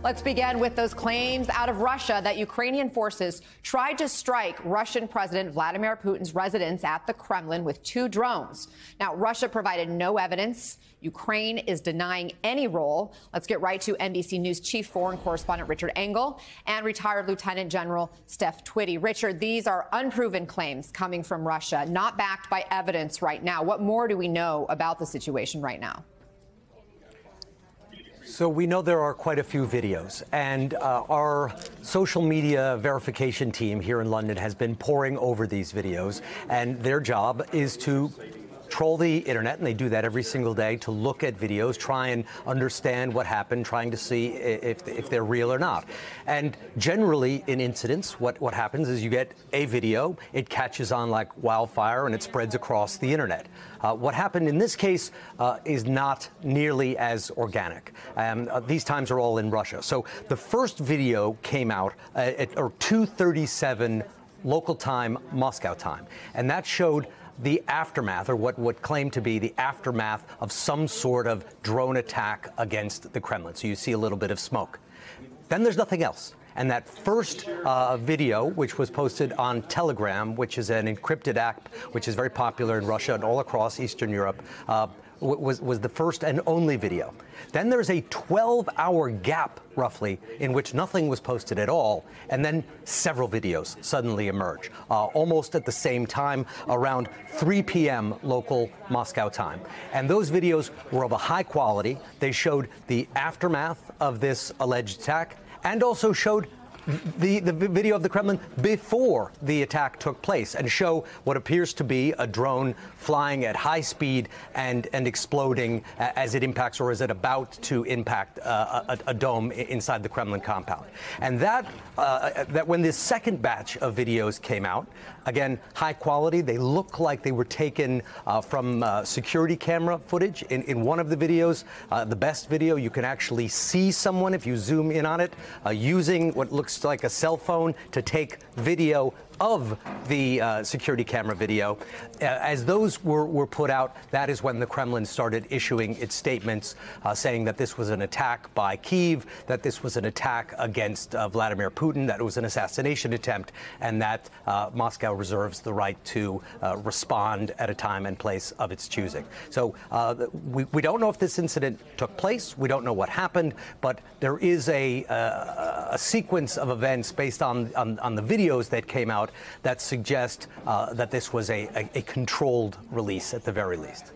Let's begin with those claims out of Russia that Ukrainian forces tried to strike Russian President Vladimir Putin's residence at the Kremlin with two drones. Now, Russia provided no evidence. Ukraine is denying any role. Let's get right to NBC News chief foreign correspondent Richard Engel and retired Lieutenant General Steph Twitty. Richard, these are unproven claims coming from Russia, not backed by evidence right now. What more do we know about the situation right now? So we know there are quite a few videos, and uh, our social media verification team here in London has been poring over these videos, and their job is to troll the internet, and they do that every single day to look at videos, try and understand what happened, trying to see if, if they're real or not. And generally, in incidents, what, what happens is you get a video, it catches on like wildfire, and it spreads across the internet. Uh, what happened in this case uh, is not nearly as organic. Um, uh, these times are all in Russia. So the first video came out at or 2:37 local time, Moscow time, and that showed the aftermath, or what, what claimed to be the aftermath of some sort of drone attack against the Kremlin. So you see a little bit of smoke. Then there's nothing else. And that first uh, video, which was posted on Telegram, which is an encrypted app which is very popular in Russia and all across Eastern Europe, uh, was, was the first and only video. Then there's a 12 hour gap, roughly, in which nothing was posted at all, and then several videos suddenly emerge, uh, almost at the same time, around 3 p.m. local Moscow time. And those videos were of a high quality. They showed the aftermath of this alleged attack and also showed the, the video of the Kremlin before the attack took place and show what appears to be a drone flying at high speed and, and exploding as it impacts or is it about to impact uh, a, a, dome inside the Kremlin compound. And that, uh, that when this second batch of videos came out, again, high quality, they look like they were taken uh, from uh, security camera footage. In, in one of the videos, uh, the best video, you can actually see someone if you zoom in on it uh, using what looks like a cell phone to take video of the uh, security camera video. Uh, as those were, were put out, that is when the Kremlin started issuing its statements uh, saying that this was an attack by Kiev, that this was an attack against uh, Vladimir Putin, that it was an assassination attempt, and that uh, Moscow reserves the right to uh, respond at a time and place of its choosing. So we, we don't know if this incident took place. We don't know what happened, but there is a, a sequence of events based on, on, on the videos that came out that suggest uh, that this was a, a, a controlled release at the very least.